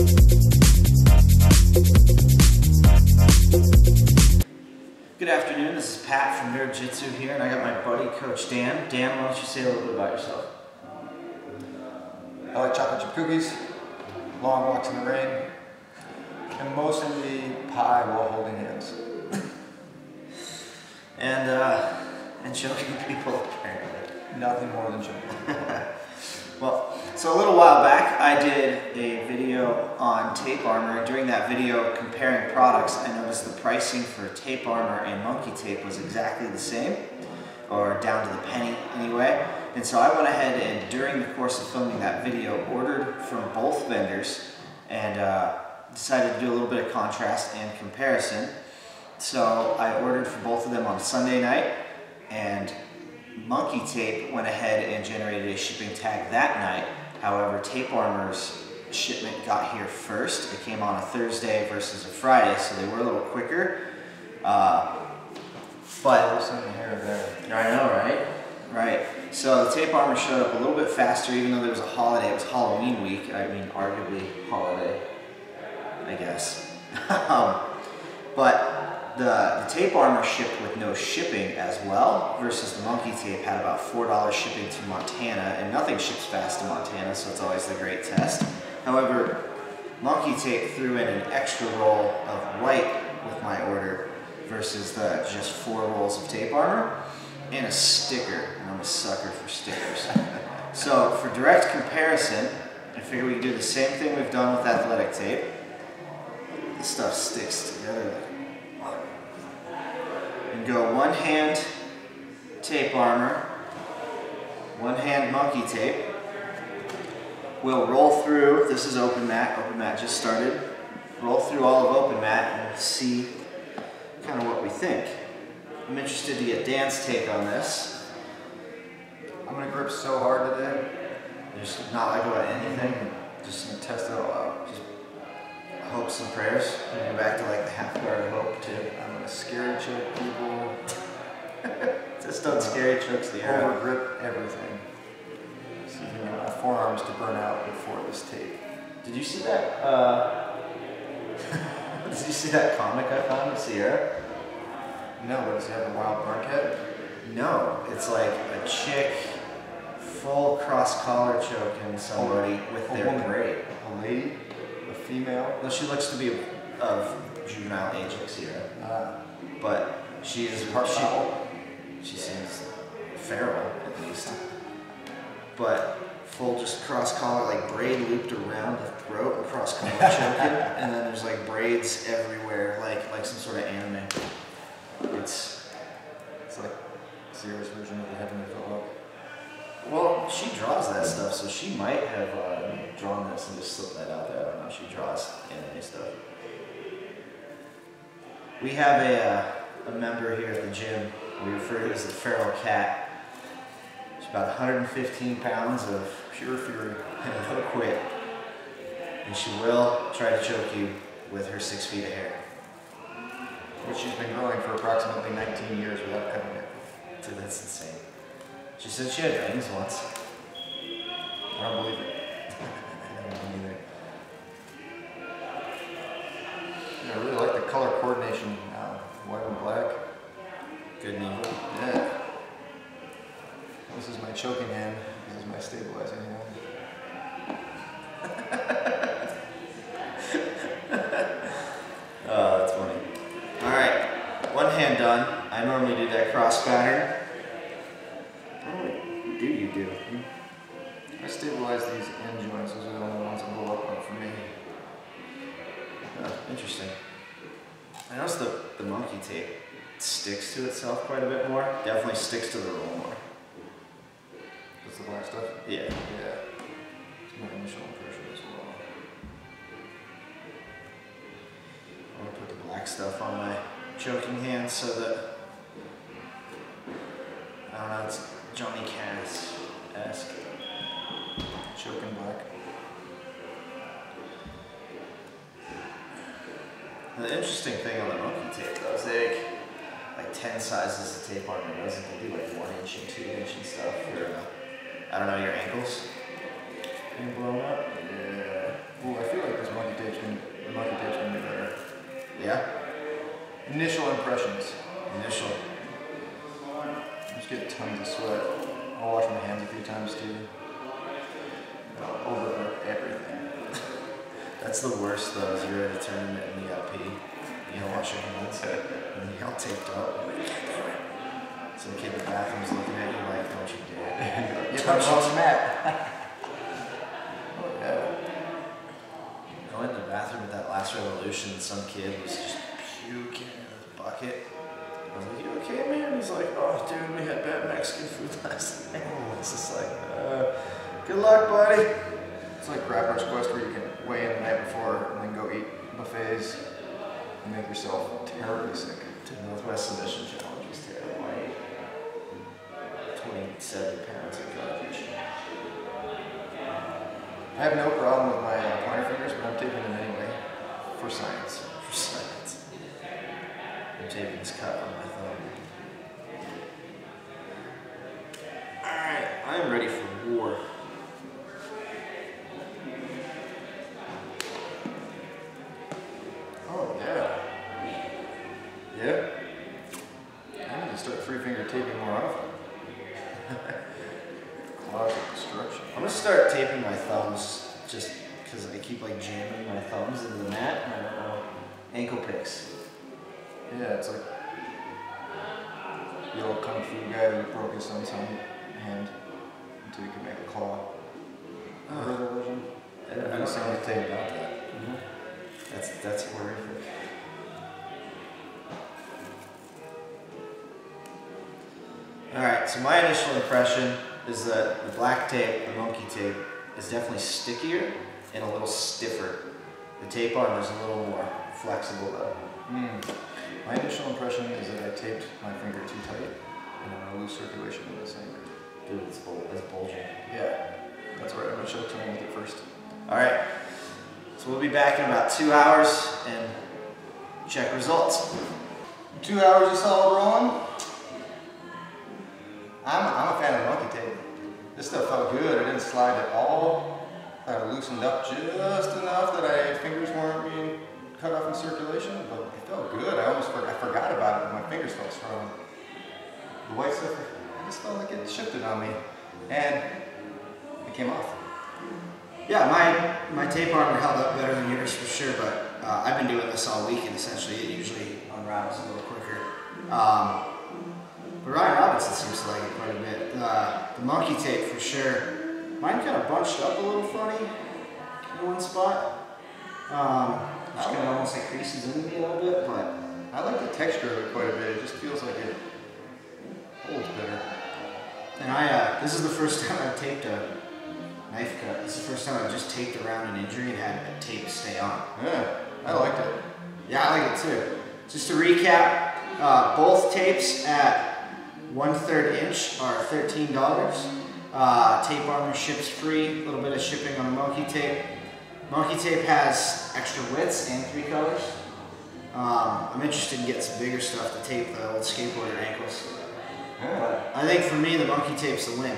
Good afternoon, this is Pat from Nerd Jitsu here, and I got my buddy Coach Dan. Dan, why don't you say a little bit about yourself? I like chocolate chip cookies, long walks in the rain, and mostly pie while holding hands. And, uh, and choking people, apparently. Nothing more than chocolate. Well, so a little while back, I did a video on tape armor, during that video comparing products, I noticed the pricing for tape armor and monkey tape was exactly the same, or down to the penny anyway. And so I went ahead and during the course of filming that video, ordered from both vendors and uh, decided to do a little bit of contrast and comparison. So I ordered for both of them on Sunday night, and Monkey Tape went ahead and generated a shipping tag that night. However, Tape Armor's shipment got here first. It came on a Thursday versus a Friday, so they were a little quicker. Uh, but Something here there. I know, right? Right. So the tape armor showed up a little bit faster, even though there was a holiday. It was Halloween week. I mean, arguably holiday, I guess. um, but the, the tape armor shipped with no shipping as well, versus the monkey tape had about four dollars shipping to Montana, and nothing ships fast to Montana, so it's always the great test. However, monkey tape threw in an extra roll of white with my order versus the just four rolls of tape armor and a sticker. And I'm a sucker for stickers. so for direct comparison, I figure we can do the same thing we've done with athletic tape. This stuff sticks together and go one hand tape armor, one hand monkey tape. We'll roll through, this is open mat, open mat just started. Roll through all of open mat and see kind of what we think. I'm interested to get Dan's take on this. I'm gonna grip so hard today. There's not like about anything. Just gonna test it all out. Just hopes and prayers. Go back to like the half guard of hope too. I'm gonna scary choke people, Just don't scary tricks the arrow. over grip everything. If you can get my forearms to burn out before this tape. Did you see that? Uh, did you see that comic I found of Sierra? No, but does he have a wild bronchite? No, it's like a chick full cross collar choking somebody with A their woman. braid. A lady? Female? No, she looks to be of juvenile age like Sierra, Uh, but she is part she, she seems feral at least. But full just cross collar, like braid looped around the throat and cross collar choking, and then there's like braids everywhere, like like some sort of anime. It's It's like Sierra's version of the Heavenly Philip. well, she draws that stuff, so she might have uh, drawn this and just slipped that out there. I don't know. She draws anime stuff. We have a uh, a member here at the gym. We refer to as the feral cat. She's about 115 pounds of pure fury and no quit. And she will try to choke you with her six feet of hair. Which she's been growing for approximately 19 years without cutting it. Dude, that's insane. She said she had bangs once. I don't believe it. I don't I really like the color coordination now. White and black. Good and. Yeah. This is my choking hand. This is my stabilizing hand. Oh, that's funny. All right, one hand done. I normally do that cross pattern. What do you do? I stabilize these end joints. Those are the only ones that go up for me. Oh, interesting. I noticed the, the monkey tape sticks to itself quite a bit more. Definitely sticks to the roll more. That's the black stuff. Yeah. Yeah. It's my initial impression as well. I'm gonna put the black stuff on my choking hand so that I don't know. It's Johnny Cash Choking black. The interesting thing on the monkey tape though is they like 10 sizes of tape on your nose and they do like 1 inch and 2 inch and stuff for, uh, I don't know, your ankles being blown up. Yeah. Ooh, I feel like this monkey the monkey tape's gonna be better. Yeah. Initial impressions. Initial. Just get tons of sweat. I'll wash my hands a few times too. Over everything. That's the worst though. Is you're at a tournament you got pee. You don't wash your hands and you're all taped up. Oh, you're like, "God damn it." Some kid in the bathroom's looking at you like, "Don't you dare!" Get Touch my it. on the mat. oh. I in the bathroom at that last revolution and some kid was just puking in his bucket. I was like, you okay, man? He's like, oh, dude, we had bad Mexican food last night. It's just like, uh, good luck, buddy. It's like Grappler's Quest where you can weigh in the night before and then go eat buffets and make yourself terribly sick. Dude, Northwest Submission Challenge was terrible. I 27 pounds of garbage. I have no problem with my pointer fingers, but I'm taping them anyway. For science. I'm taking this cut on my thumb. Alright, I am ready for war. Oh yeah. Yeah? I need to start three finger taping more often. Of destruction. I'm gonna start taping my thumbs just because I keep like jamming my thumbs into the mat and I don't know. Ankle picks. Yeah, it's like the old kung fu guy who broke his son's hand until he could make a claw. Remember legend? I don't, I don't know anything about that. That's that's horrific. All right, so my initial impression is that the black tape, the monkey tape, is definitely stickier and a little stiffer. The tape arm is a little more flexible though. Hmm. My initial impression is that I taped my finger too tight and I'm gonna lose circulation in this finger. Dude, it's, bul- it's bulging. Yeah, that's right. I'm gonna show Tony with it first. All right, so we'll be back in about two hours and check results. Two hours of solid rolling. I'm, I'm a fan of monkey tape. This stuff felt good. It didn't slide at all. I loosened up just enough that I fingers weren't being cut off in circulation, but it felt good. I almost forgot, I forgot about it my fingers felt strong. The white stuff, I just felt like it shifted on me, and it came off. Yeah, my my tape armor held up better than yours for sure, but uh, I've been doing this all week, and essentially it usually unravels a little quicker. Um, but Ryan Robinson seems to like it quite a bit. Uh, the monkey tape for sure. Mine kind of bunched up a little funny in one spot. Um, just kind of almost like creases into me a little bit, but I like the texture of it quite a bit. It just feels like it holds better. and I uh, this is the first time I've taped a knife cut. This is the first time I've just taped around an injury and had a tape stay on. Yeah, I liked it. Yeah, I like it too. Just to recap, uh, both tapes at one third inch are thirteen dollars. Uh, tape armor ships free. A little bit of shipping on the monkey tape. Monkey tape has extra widths and three colors. Um, I'm interested in getting some bigger stuff to tape the old skateboarder ankles. Yeah. I think for me, the monkey tape's the win.